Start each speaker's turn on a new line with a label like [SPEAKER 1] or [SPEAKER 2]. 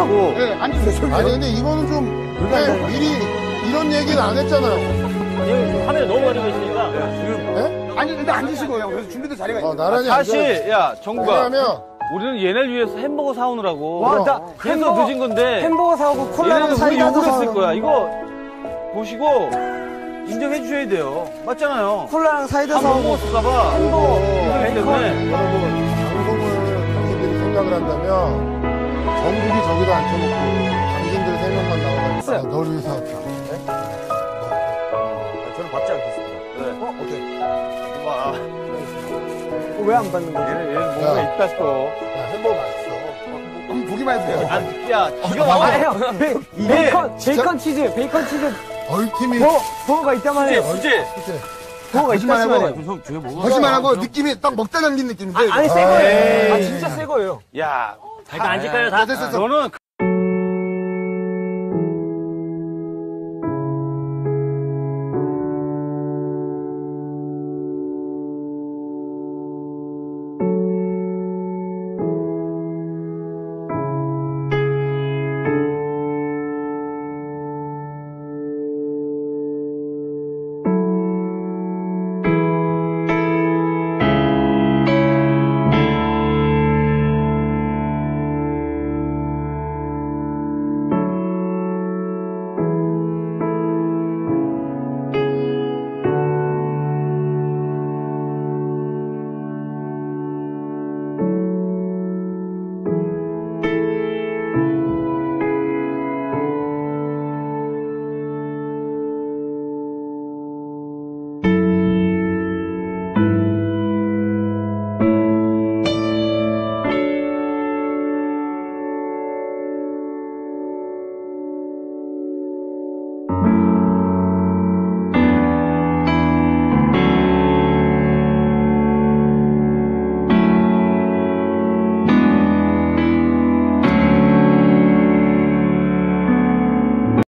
[SPEAKER 1] 하고
[SPEAKER 2] 네, 앉으세요. 저기.
[SPEAKER 3] 아니 근데 이거는 좀왜 미리 이런 얘기를 안 했잖아요.
[SPEAKER 4] 지금 화면에 너무 가지고 있으니까.
[SPEAKER 3] 네?
[SPEAKER 2] 아니, 근데 앉으시고요. 그래서 준비된 자리가
[SPEAKER 3] 어,
[SPEAKER 2] 있어요.
[SPEAKER 3] 나란히
[SPEAKER 4] 사실, 야, 정국아.
[SPEAKER 3] 왜냐면
[SPEAKER 4] 우리는 얘네를 위해서 햄버거 사오느라고.
[SPEAKER 1] 와, 나
[SPEAKER 4] 그래서
[SPEAKER 1] 햄버거-
[SPEAKER 4] 늦은 건데.
[SPEAKER 1] 햄버거 사오고 콜라랑
[SPEAKER 4] 얘네는 우리
[SPEAKER 1] 사이다도
[SPEAKER 4] 욕을 했을
[SPEAKER 1] 사오고
[SPEAKER 4] 거야. 이거 보시고 인정해 주셔야 돼요. 맞잖아요.
[SPEAKER 1] 콜라랑 사이다
[SPEAKER 4] 한번
[SPEAKER 1] 사오고
[SPEAKER 4] 먹었을까봐.
[SPEAKER 1] 햄버거
[SPEAKER 4] 이거 때문에.
[SPEAKER 3] 여러분 방송을 당신들이 생각을 한다면 전국이 저기도 앉혀놓고 당신들 세 명만 나와가지고 아, 너를 위해서 왔다.
[SPEAKER 2] 저는 받지 않겠습니다.
[SPEAKER 1] 어, 오케이.
[SPEAKER 4] 와,
[SPEAKER 1] 왜 안 받는 거지?
[SPEAKER 4] 얘는, 얘는 뭔가
[SPEAKER 3] 야.
[SPEAKER 4] 있다 또.
[SPEAKER 3] 야 햄버거 맛있어.
[SPEAKER 2] 한번 보기만 해주세요.
[SPEAKER 4] 아, 야, 기가
[SPEAKER 1] 아,
[SPEAKER 4] 막혀.
[SPEAKER 1] 형, 베, 베이컨, 베이컨 치즈, 베이컨 치즈,
[SPEAKER 3] 팀이
[SPEAKER 1] 버거, 버거가 있다만 해요.
[SPEAKER 4] 진짜.
[SPEAKER 3] 그치?
[SPEAKER 1] 버거가 있다만. 해요.
[SPEAKER 4] 형, 저게 뭐가?
[SPEAKER 2] 거짓말 하고 느낌이 딱 먹다 남긴 느낌인데.
[SPEAKER 1] 아니, 새 거예요. 아, 진짜 새 거예요.
[SPEAKER 4] 야,
[SPEAKER 1] 일단 앉을까요, 다?
[SPEAKER 2] 됐어, 됐어.
[SPEAKER 4] 너는